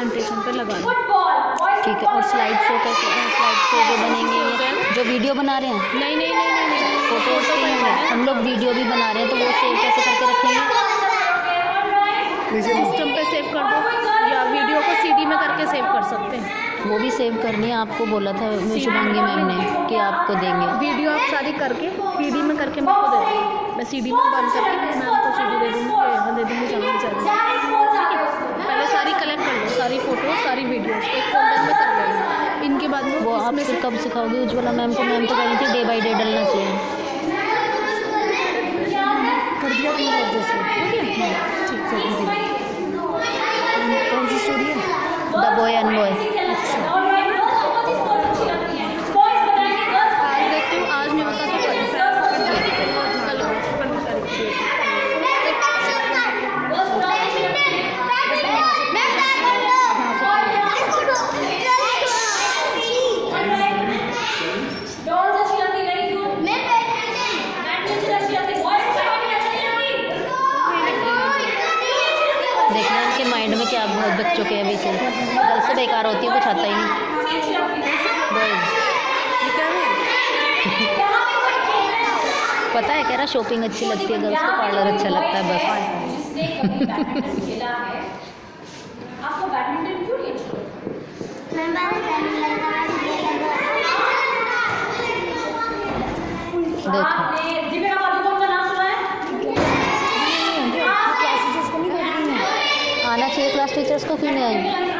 Presentation पे लगा दें। ठीक है और स्लाइड शो कैसे स्लाइड शो जो बनेंगे जो वीडियो बना रहे हैं। नहीं नहीं नहीं नहीं नहीं फ़ोटोज़ के होंगे हम लोग वीडियो भी बना रहे हैं तो वो सेव कैसे करके रखेंगे? सिस्टम पे सेव कर दो। या वीडियो को सीडी में करके सेव कर सकते हैं। वो भी सेव करनी है आपको बोला था शुभांगी मैम ने कि आपको देंगे। वीडियो आप सारी करके पीडी में करके मेरे को दे मैं सीडी में बंद करके मैं आपको सीडी दे दूँगी यहाँ दे दूँगी जहाँ भी चाहिए ठीक है पहले सारी कलेक्ट कर लो सारी फ़ोटो सारी वीडियोस एक फोल्डर में कर लेना। इनके बाद में वो आप से कब सिखाओगे? उज्ज्वला मैम को मैम तो कह रही थी डे बाई डे डलना चाहिए। कर दिया ठीक है कौन सी स्टोरी है? द बॉय एंड बॉय आज देखती हूँ आज नहीं होता तो कल कल कल देखना इनके माइंड में क्या बहुत बच्चों के अभी से गर्ल्स से बेकार होती है कुछ आता ही नहीं बॉयज़ पता है कह रहा शॉपिंग अच्छी लगती है गर्ल्स को पार्लर अच्छा लगता है बस। आपको बैडमिंटन क्यों नहीं अच्छा देखो। आपने दीपिका पादुकोण का नाम सुना है? आना चाहिए क्लास टीचर्स को क्यों नहीं आई?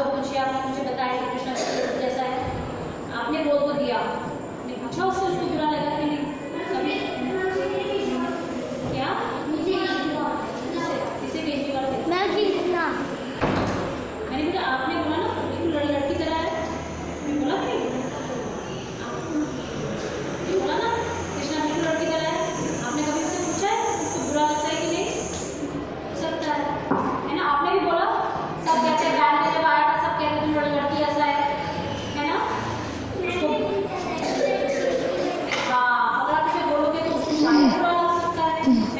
आपको पूछे आपने मुझे बताया कि कृष्णा कैसा है? आपने बोल को दिया। पूछा उससे Thank.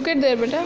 लुक एट देर बेटा।